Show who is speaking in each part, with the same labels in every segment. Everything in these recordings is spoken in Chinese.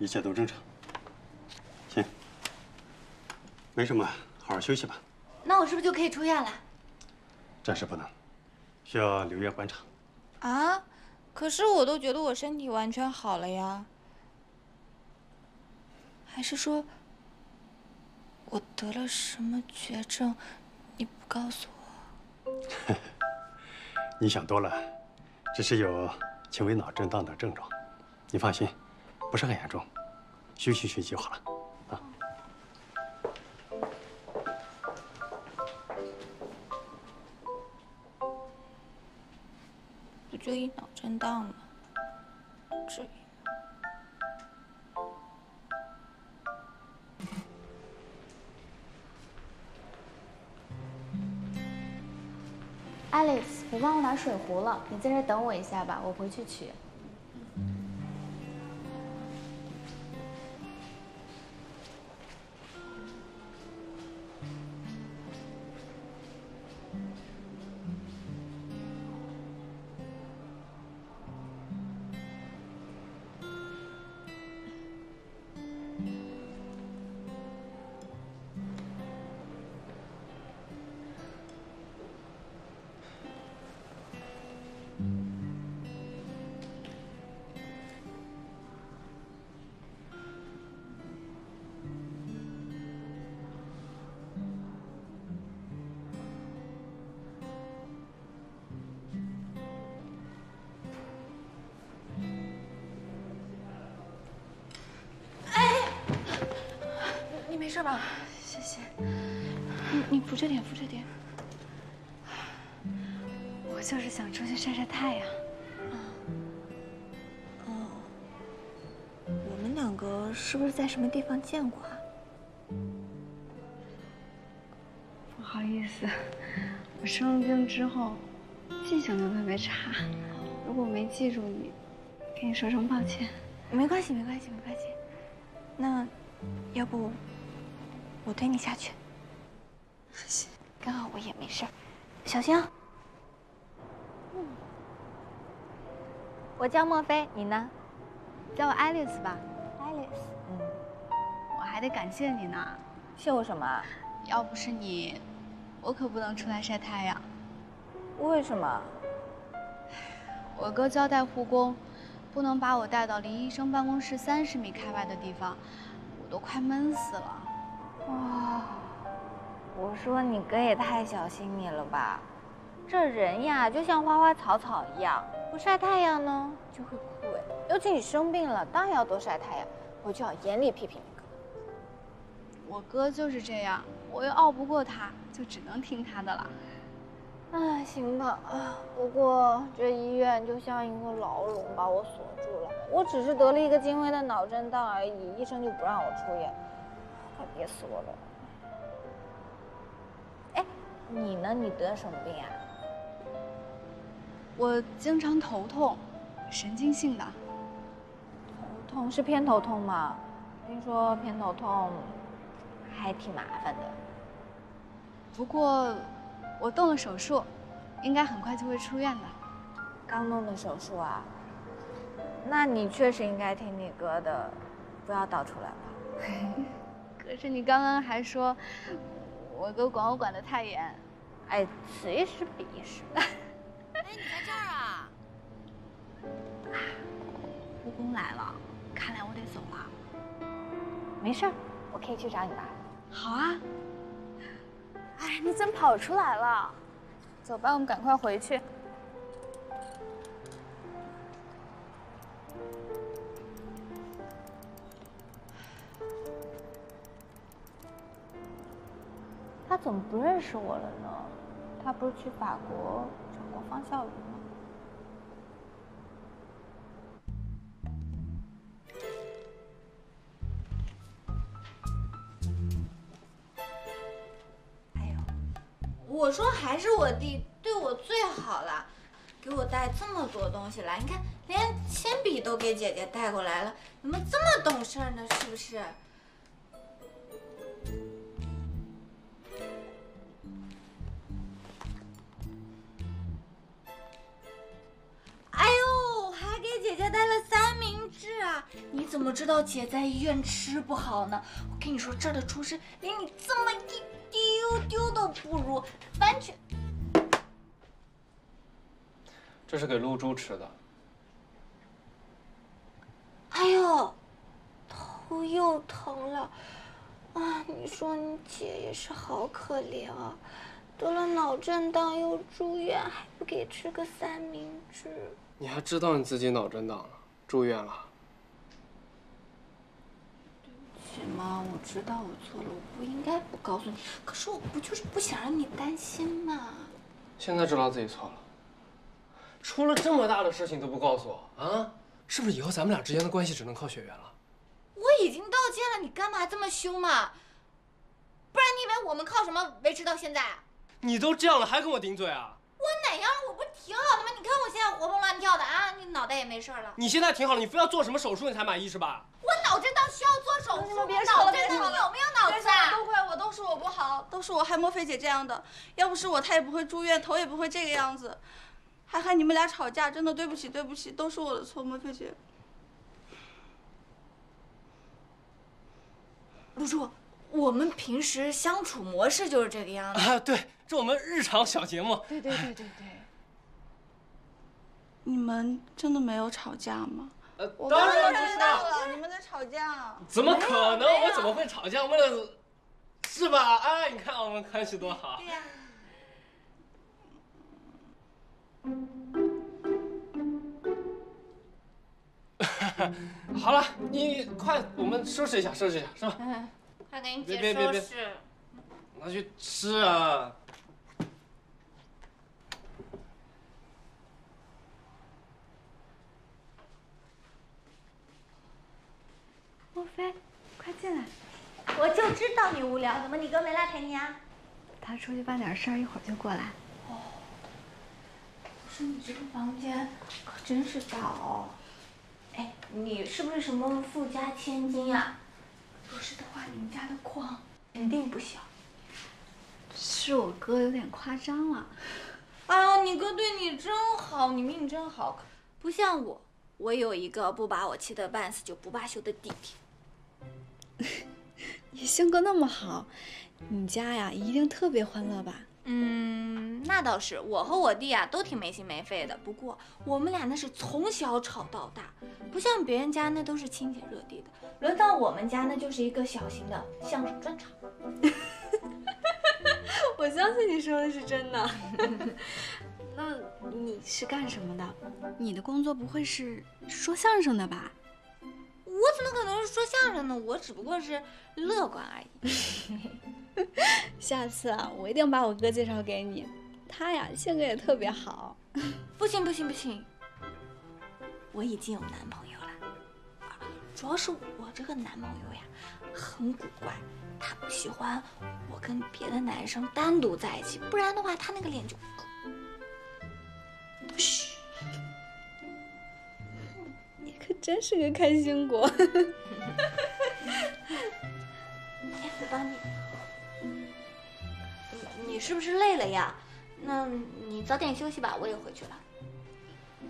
Speaker 1: 一切都正常。行，没什么，好好休息吧。
Speaker 2: 那我是不是就可以出院了？
Speaker 1: 暂时不能，需要留院观察。
Speaker 2: 啊？可是我都觉得我身体完全好了呀。还是说，我得了什么绝症？你不告诉我？
Speaker 1: 你想多了，只是有轻微脑震荡的症状。你放心，不是很严重，休息休息就好了。啊。
Speaker 2: 不就一脑震荡吗？至于。
Speaker 3: Alice，，我忘了拿水壶了，你在这等我一下吧，我回去取。
Speaker 2: 事吧？谢谢。你你扶着点，扶着点。
Speaker 3: 我就是想出去晒晒太阳。
Speaker 2: 哦，我们两个是不是在什么地方见过啊？
Speaker 3: 不好意思，我生了病之后记性就特别差，如果没记住你，跟你说声抱歉。
Speaker 2: 没关系，没关系，没关系。那，要不我推你下去？
Speaker 3: 行，
Speaker 2: 刚好我也没事儿，小心啊。我叫莫非，你呢？
Speaker 3: 叫我爱丽丝吧。
Speaker 2: 爱丽丝。
Speaker 3: 嗯，我还得感谢你呢。
Speaker 2: 谢我什么？
Speaker 3: 要不是你，我可不能出来晒太阳。
Speaker 2: 为什么？
Speaker 3: 我哥交代护工，不能把我带到林医生办公室三十米开外的地方，我都快闷死了。
Speaker 2: 哇，我说你哥也太小心你了吧？这人呀，就像花花草草一样，不晒太阳呢就会枯萎。尤其你生病了，当然要多晒太阳。我就要严厉批评你哥。
Speaker 3: 我哥就是这样，我又拗不过他，就只能听他的了。
Speaker 2: 哎，行吧啊，不过这医院就像一个牢笼，把我锁住了。我只是得了一个轻微的脑震荡而已，医生就不让我出院，快憋死我了。哎，你呢？你得什么病啊？
Speaker 3: 我经常头痛，神经性的。
Speaker 2: 头痛是偏头痛吗？听说偏头痛还挺麻烦的。
Speaker 3: 不过我动了手术，应该很快就会出院的。
Speaker 2: 刚弄的手术啊？那你确实应该听你哥的，不要倒出来了。
Speaker 3: 可是你刚刚还说，我哥管我管得太严。
Speaker 2: 哎，此一时彼一时。
Speaker 4: 哎，你在这儿啊？
Speaker 3: 护工来了，看来我得走了。
Speaker 2: 没事儿，我可以去找你爸。
Speaker 3: 好啊。
Speaker 2: 哎，你怎么跑出来了？走吧，我们赶快回去。怎么不认识我了呢？他不是去法国找国方校友吗？哎呦，我说还是我弟对我最好了，给我带这么多东西来，你看连铅笔都给姐姐带过来了，怎么这么懂事呢？是不是？
Speaker 5: 怎么知道姐在医院吃不好呢？我跟你说，这儿的厨师连你这么一丢丢都不如，完全。
Speaker 6: 这是给露珠吃的。
Speaker 5: 哎呦，头又疼了，啊！你说你姐也是好可怜啊，得了脑震荡又住院，还不给吃个三明治。
Speaker 6: 你还知道你自己脑震荡了，住院了？
Speaker 5: 姐妈，我知道我错了，我不应该不告诉你。可是我不就是不想让你担心吗？
Speaker 6: 现在知道自己错了，出了这么大的事情都不告诉我啊？是不是以后咱们俩之间的关系只能靠血缘了？
Speaker 5: 我已经道歉了，你干嘛这么凶嘛？不然你以为我们靠什么维持到现在？
Speaker 6: 你都这样了还跟我顶嘴啊？
Speaker 5: 我哪样了？我不是挺好的吗？你看我现在活蹦乱跳的啊，你脑袋也没事了。
Speaker 6: 你现在挺好了，你非要做什么手术你才满意是吧？
Speaker 5: 我脑震荡需要做手术，
Speaker 3: 你们别
Speaker 5: 我
Speaker 3: 吵了
Speaker 5: 脑震荡
Speaker 3: 别吵了
Speaker 5: 你有没有脑
Speaker 3: 别
Speaker 5: 子啊？
Speaker 3: 都怪我，都是我不好，都是我害莫菲姐这样的。要不是我，她也不会住院，头也不会这个样子。还害你们俩吵架，真的对不起，对不起，都是我的错，莫菲姐。
Speaker 5: 露珠，我们平时相处模式就是这个样子。
Speaker 6: 啊，对，这我们日常小节目。
Speaker 5: 对对对对对。
Speaker 3: 你们真的没有吵架吗？
Speaker 6: 呃，
Speaker 3: 我
Speaker 6: 当然知道，
Speaker 3: 了，你们在吵架。
Speaker 6: 怎么可能？我怎么会吵架？为了是吧？哎，你看我们关系多好。
Speaker 5: 对呀、
Speaker 6: 好了，你快，我们收拾一下，收拾一下，是吧？
Speaker 5: 嗯，快给你姐
Speaker 6: 别别别别
Speaker 5: 收拾。
Speaker 6: 拿去吃啊！
Speaker 3: 莫非，快进来。
Speaker 5: 我就知道你无聊，怎么你哥没来陪你啊？
Speaker 3: 他出去办点事儿，一会儿就过来。
Speaker 5: 哦，我说你这个房间可真是大哦。哎，你是不是什么富家千金呀？若是的话，你们家的矿肯定不小。
Speaker 3: 是我哥有点夸张了。
Speaker 5: 哎呦，你哥对你真好，你命真好，不像我，我有一个不把我气得半死就不罢休的弟弟。
Speaker 3: 你性格那么好，你家呀一定特别欢乐吧？
Speaker 5: 嗯，那倒是，我和我弟啊都挺没心没肺的。不过我们俩那是从小吵到大，不像别人家那都是亲姐热弟的，轮到我们家那就是一个小型的相声专场。
Speaker 3: 我相信你说的是真的。那你是干什么的？你的工作不会是说相声的吧？
Speaker 5: 我怎么可能是说相声呢？我只不过是乐观而已。
Speaker 3: 下次啊，我一定把我哥介绍给你。他呀，性格也特别好。
Speaker 5: 不行不行不行，我已经有男朋友了，啊主要是我这个男朋友呀很古怪，他不喜欢我跟别的男生单独在一起，不然的话他那个脸就……嘘，
Speaker 3: 你可真是个开心果。
Speaker 5: 哎，我帮你。是不是累了呀？那你早点休息吧，我也回去了。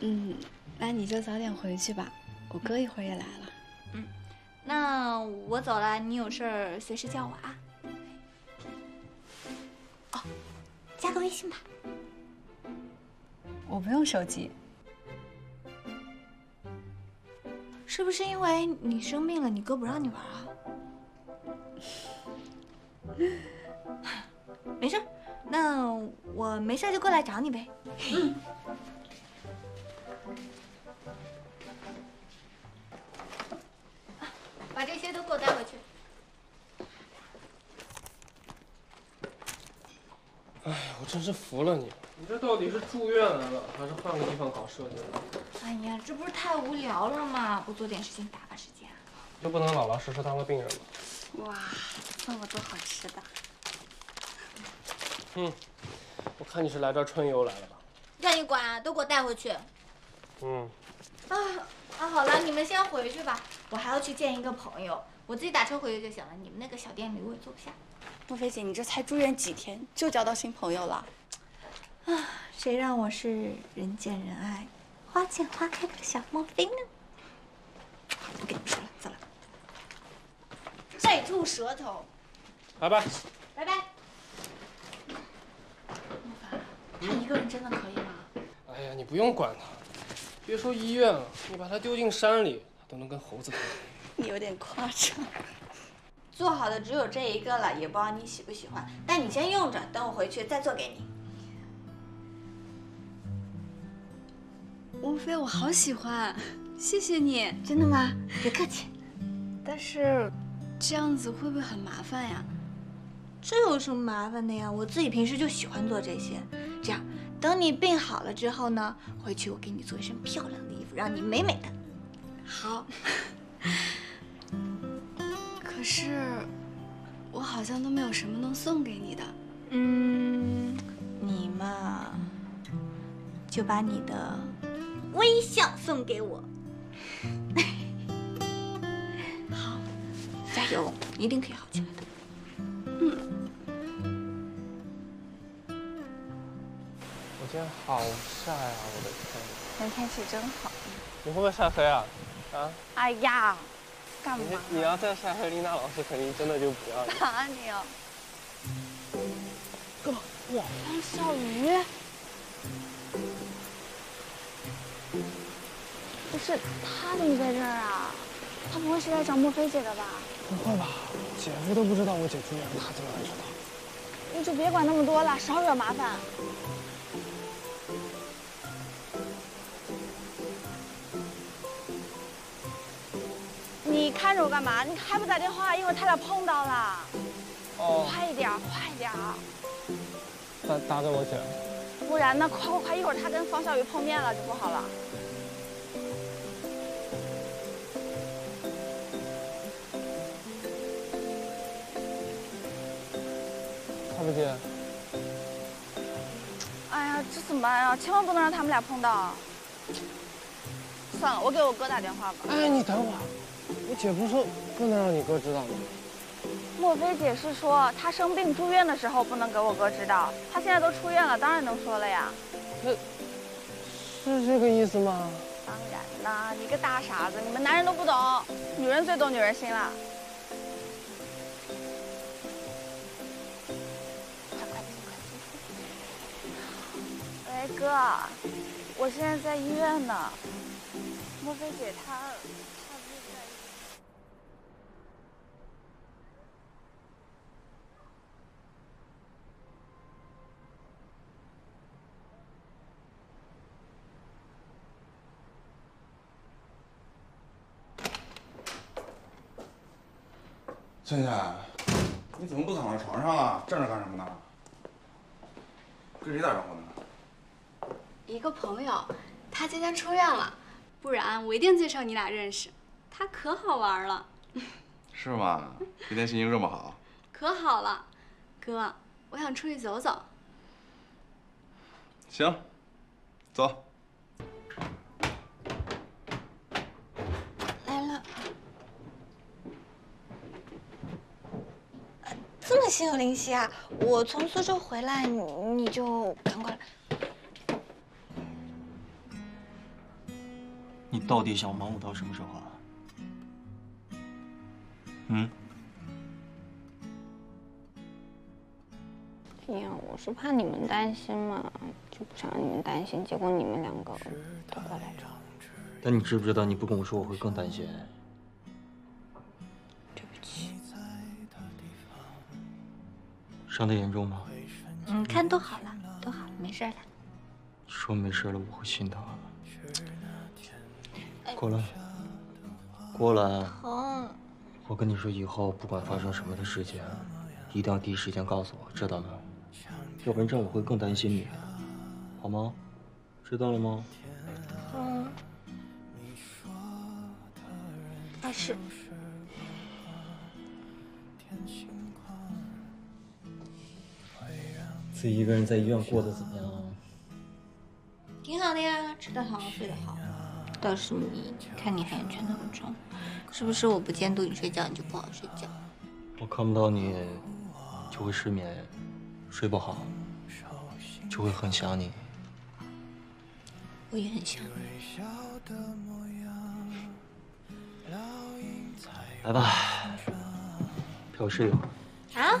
Speaker 3: 嗯，那你就早点回去吧，我哥一会儿也来了。
Speaker 5: 嗯那我走了，你有事儿随时叫我啊。哦，加个微信吧。
Speaker 3: 我不用手机。
Speaker 5: 是不是因为你生病了，你哥不让你玩啊？没事儿，那我没事就过来找你呗。把这些都给我带回去。
Speaker 6: 哎我真是服了你，你这到底是住院来了，还是换个地方搞设计了？
Speaker 5: 哎呀，这不是太无聊了吗？不做点事情打发时间。
Speaker 6: 就不能老老实实当个病人吗？
Speaker 3: 哇，这么多好吃的！
Speaker 6: 嗯，我看你是来这儿春游来了吧？
Speaker 5: 让你管啊，都给我带回去。
Speaker 6: 嗯，
Speaker 5: 啊啊，好了，你们先回去吧，我还要去见一个朋友，我自己打车回去就行了。你们那个小店里我也坐不下。
Speaker 3: 莫非姐，你这才住院几天，就交到新朋友了？
Speaker 5: 啊，谁让我是人见人爱、花见花开的小莫非呢？不跟你说了。走了。再吐舌头。
Speaker 6: 拜拜。
Speaker 5: 拜拜。他一个人真的可以吗？
Speaker 6: 哎呀，你不用管他，别说医院了，你把他丢进山里，他都能跟猴子斗。
Speaker 5: 你有点夸张。做好的只有这一个了，也不知道你喜不喜欢。但你先用着，等我回去再做给你。
Speaker 3: 吴非我好喜欢，谢谢你。
Speaker 5: 真的吗？别客气。
Speaker 3: 但是这样子会不会很麻烦呀？
Speaker 5: 这有什么麻烦的呀？我自己平时就喜欢做这些。这样，等你病好了之后呢，回去我给你做一身漂亮的衣服，让你美美的。
Speaker 3: 好。可是，我好像都没有什么能送给你的。
Speaker 5: 嗯，你嘛，就把你的微笑送给我。
Speaker 3: 好，
Speaker 5: 加油，一定可以好起来的。
Speaker 6: 我天好晒啊！我的天，
Speaker 5: 今天天气真好。
Speaker 6: 你会不会晒黑啊？啊？
Speaker 5: 哎呀，干嘛？
Speaker 6: 你你要再晒黑，丽娜老师肯定真的就不要你。
Speaker 5: 打你哦！
Speaker 6: 哥，哇，
Speaker 5: 方少鱼，不是他怎么在这儿啊？他不会是来找莫菲姐的吧？
Speaker 6: 不会吧？姐夫都不知道我姐住院，他怎么会知道？
Speaker 5: 你就别管那么多了，少惹麻烦。看着我干嘛？你还不打电话？一会儿他俩碰到了。
Speaker 6: 哦，
Speaker 5: 快一点，快一点！
Speaker 6: 打打给我姐。
Speaker 5: 不然呢？快快快！一会儿他跟方小雨碰面了就不好了。
Speaker 6: 看不见。
Speaker 5: 哎呀，这怎么办呀？千万不能让他们俩碰到。算了，我给我哥打电话吧。
Speaker 6: 哎，你等会儿，我姐不说不能让你哥知道吗？
Speaker 5: 莫非姐是说她生病住院的时候不能给我哥知道？她现在都出院了，当然能说了呀。
Speaker 6: 是，是这个意思吗？
Speaker 5: 当然啦，你个大傻子，你们男人都不懂，女人最懂女人心了。快快！喂，哥，我现在在医院呢。莫非姐她，她不是在。
Speaker 7: 倩倩，你怎么不躺在床上啊？站着干什么呢？跟谁打招呼呢？
Speaker 3: 一个朋友，他今天出院了，不然我一定介绍你俩认识。他可好玩了，
Speaker 7: 是吗？今天心情这么好？
Speaker 3: 可好了，哥，我想出去走走。
Speaker 7: 行，走。
Speaker 5: 来了。心有灵犀啊！我从苏州回来，你你就赶过来。
Speaker 8: 你到底想瞒我到什么时候啊？嗯？
Speaker 2: 哎呀，我是怕你们担心嘛，就不想让你们担心，结果你们两个都过来找。
Speaker 8: 但你知不知道，你不跟我说，我会更担心。伤得严重吗？
Speaker 5: 嗯，看都好了，都好了，没事了。
Speaker 8: 说没事了，我会心疼。过来，过来。
Speaker 5: 疼。
Speaker 8: 我跟你说，以后不管发生什么的事情，一定要第一时间告诉我，知道吗？要不然这样我会更担心你，好吗？知道了吗？
Speaker 5: 嗯。啊是。
Speaker 8: 自己一个人在医院过得怎么样？
Speaker 5: 挺好的呀，吃得好，睡得好。倒是你，看你黑眼圈那么重，是不是我不监督你睡觉，你就不好睡觉？
Speaker 8: 我看不到你，就会失眠，睡不好，就会很想你。
Speaker 5: 我也很想你。
Speaker 8: 来吧。
Speaker 9: 陪我睡一会儿。
Speaker 5: 啊？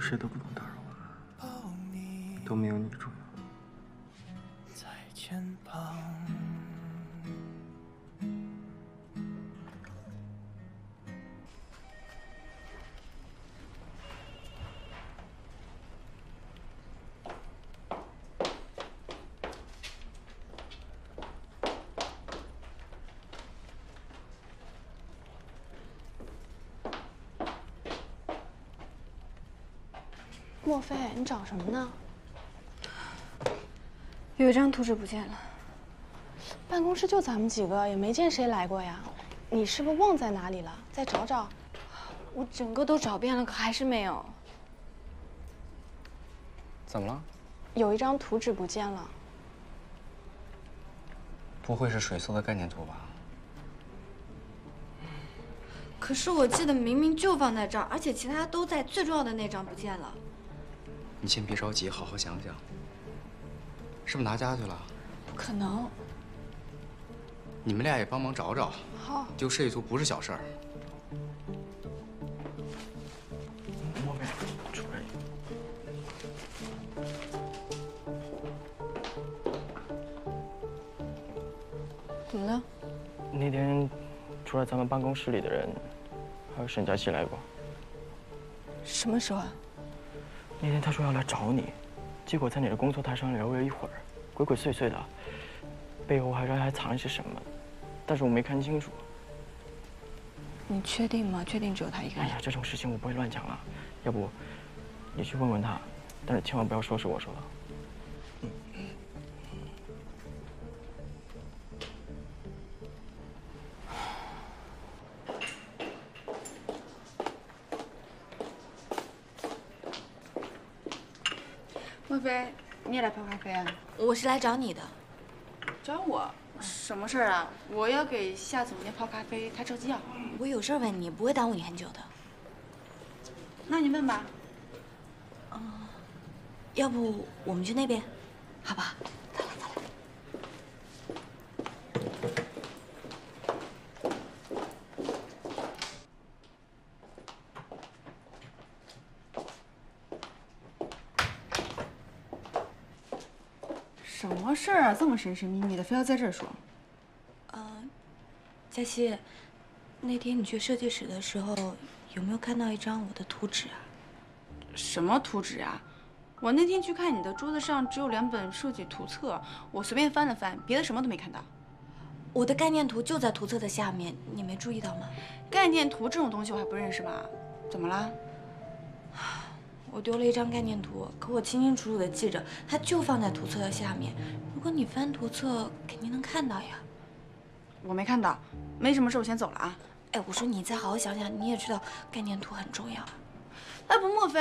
Speaker 9: 谁都不能打
Speaker 10: 莫非你找什么呢？
Speaker 11: 有一张图纸不见了，
Speaker 10: 办公室就咱们几个，也没见谁来过呀。你是不是忘在哪里了？再找找。
Speaker 5: 我整个都找遍了，可还是没有。
Speaker 12: 怎么了？
Speaker 10: 有一张图纸不见了。
Speaker 12: 不会是水素的概念图吧？
Speaker 5: 可是我记得明明就放在这儿，而且其他都在，最重要的那张不见了。
Speaker 12: 你先别着急，好好想想。是不是拿家去了？
Speaker 10: 不可能。
Speaker 12: 你们俩也帮忙找找。
Speaker 10: 好。
Speaker 12: 丢设计图不是小事儿。
Speaker 9: 莫非出来？
Speaker 10: 怎么了？
Speaker 9: 那天除了咱们办公室里的人，还有沈佳琪来过。
Speaker 10: 什么时候啊？
Speaker 9: 那天他说要来找你，结果在你的工作台上聊了一会儿，鬼鬼祟祟的，背后好像还藏着些什么，但是我没看清楚。
Speaker 10: 你确定吗？确定只有他一个人？
Speaker 9: 哎呀，这种事情我不会乱讲了，要不你去问问他，但是千万不要说是我说的。
Speaker 11: 你也来泡咖啡啊？
Speaker 5: 我是来找你的。
Speaker 11: 找我？什么事儿啊？我要给夏总监泡咖啡，他着急要。
Speaker 5: 我有事问你，不会耽误你很久的。
Speaker 11: 那你问吧。
Speaker 5: 嗯要不我们去那边，好吧？
Speaker 11: 什这么神神秘秘的，非要在这儿说？
Speaker 5: 嗯，佳琪，那天你去设计室的时候，有没有看到一张我的图纸啊？
Speaker 11: 什么图纸啊？我那天去看你的桌子上只有两本设计图册，我随便翻了翻，别的什么都没看到。
Speaker 5: 我的概念图就在图册的下面，你没注意到吗？
Speaker 11: 概念图这种东西我还不认识吗？怎么了？
Speaker 5: 我丢了一张概念图，可我清清楚楚的记着，它就放在图册的下面。如果你翻图册，肯定能看到呀。
Speaker 11: 我没看到，没什么事，我先走了啊。
Speaker 5: 哎，我说你再好好想想，你也知道概念图很重要。
Speaker 11: 哎，不，莫非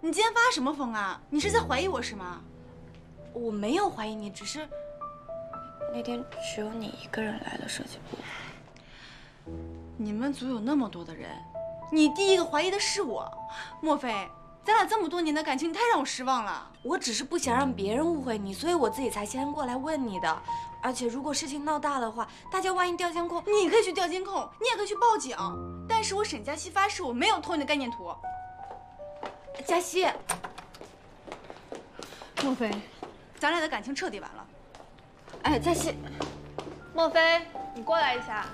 Speaker 11: 你今天发什么疯啊？你是在怀疑我是吗？
Speaker 5: 我没有怀疑你，只是那天只有你一个人来了设计部。
Speaker 11: 你们组有那么多的人，你第一个怀疑的是我，莫非？咱俩这么多年的感情，你太让我失望了。
Speaker 5: 我只是不想让别人误会你，所以我自己才先过来问你的。而且如果事情闹大的话，大家万一调监控，
Speaker 11: 你可以去调监控，你也可以去报警。但是我沈佳熙发誓，我没有偷你的概念图。
Speaker 5: 佳熙，
Speaker 11: 莫非，咱俩的感情彻底完了。
Speaker 5: 哎，佳熙，
Speaker 11: 莫非，你过来一下。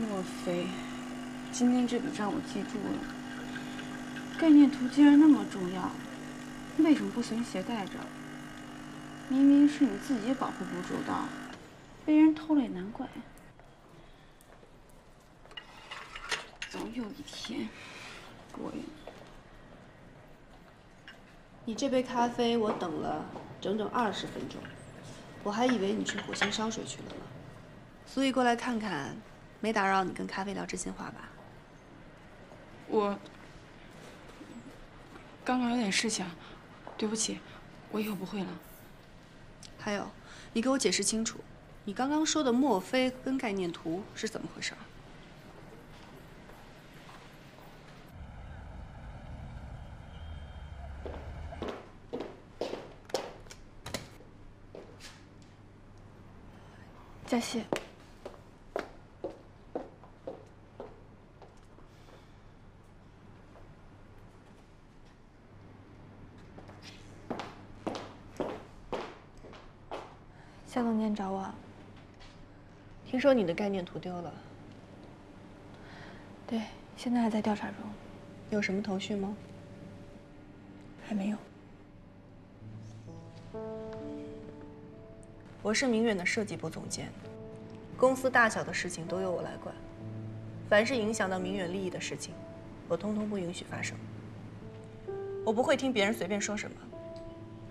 Speaker 11: 莫非，今天这笔账我记住了。概念图既然那么重要，为什么不随身携带着？明明是你自己保护不周到，被人偷了也难怪。总有一天，我也
Speaker 13: 你这杯咖啡我等了整整二十分钟，我还以为你去火星烧水去了呢，所以过来看看，没打扰你跟咖啡聊真心话吧？
Speaker 11: 我刚刚有点事情，对不起，我以后不会了。
Speaker 13: 还有，你给我解释清楚，你刚刚说的墨菲跟概念图是怎么回事？
Speaker 11: 佳熙，
Speaker 14: 夏总监找我。
Speaker 13: 听说你的概念图丢了，
Speaker 14: 对，现在还在调查中，
Speaker 13: 有什么头绪吗？
Speaker 14: 还没有。
Speaker 13: 我是明远的设计部总监，公司大小的事情都由我来管，凡是影响到明远利益的事情，我通通不允许发生。我不会听别人随便说什么，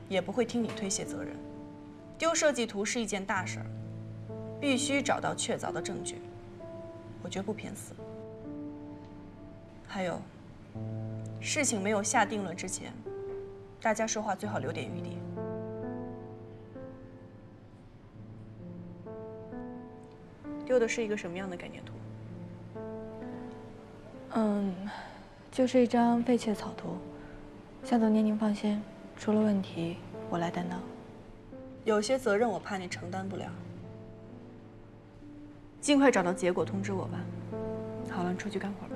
Speaker 13: 也不会听你推卸责任。丢设计图是一件大事儿，必须找到确凿的证据，我绝不偏私。还有，事情没有下定论之前，大家说话最好留点余地。丢的是一个什么样的概念图？
Speaker 14: 嗯，就是一张废弃的草图。夏总监您放心，出了问题我来担当。
Speaker 13: 有些责任我怕你承担不了，尽快找到结果通知我吧。好了，你出去干活吧。